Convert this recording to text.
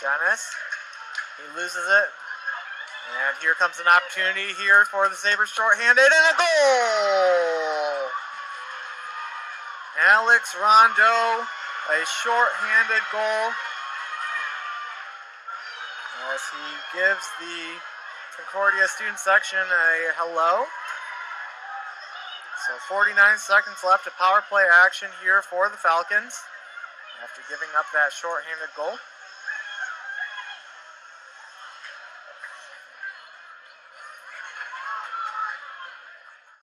Dennis. He loses it. And here comes an opportunity here for the Sabres shorthanded and a goal! Alex Rondeau, a shorthanded goal as he gives the Concordia student section a hello. So 49 seconds left of power play action here for the Falcons after giving up that shorthanded goal.